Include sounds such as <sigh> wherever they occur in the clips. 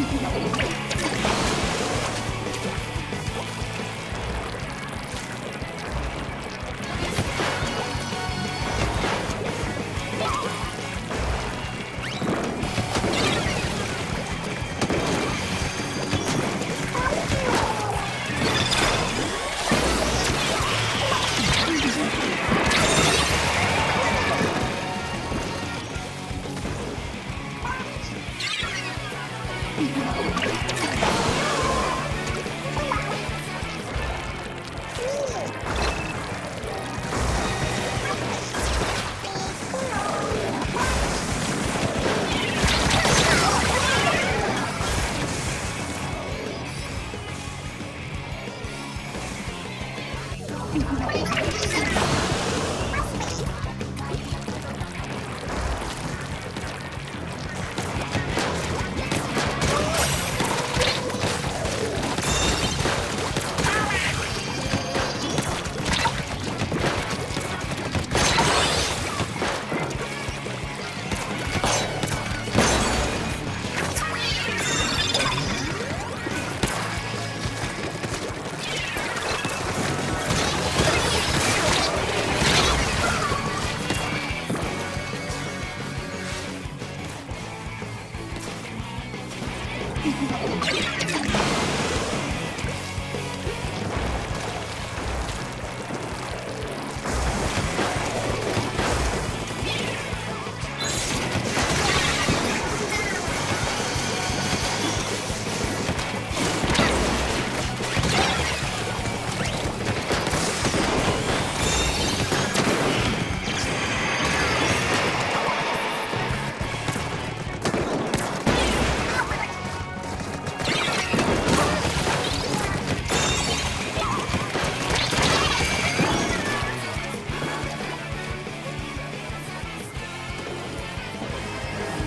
Yeah.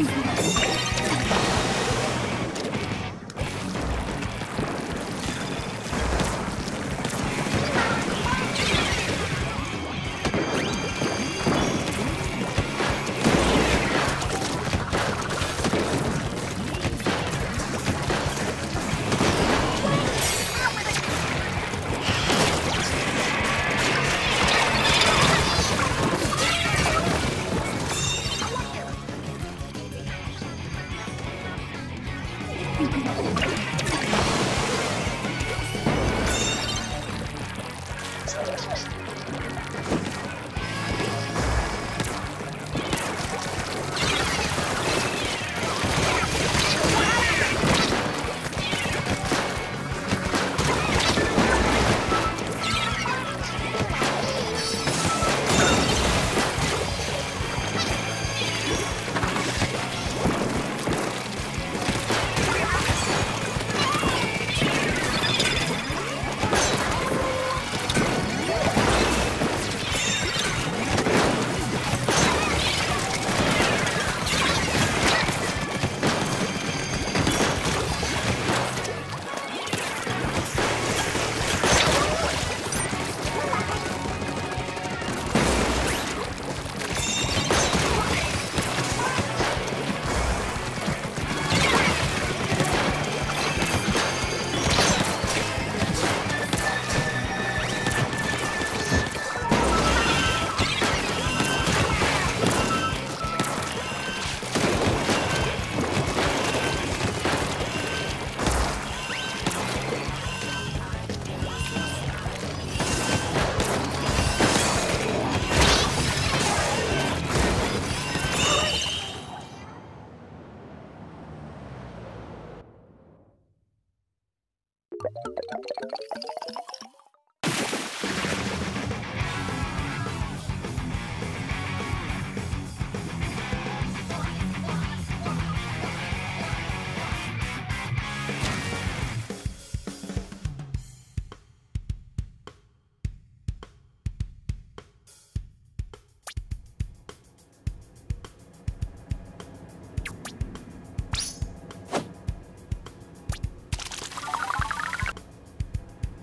Thank <laughs> you. Thank you. ¡Gracias!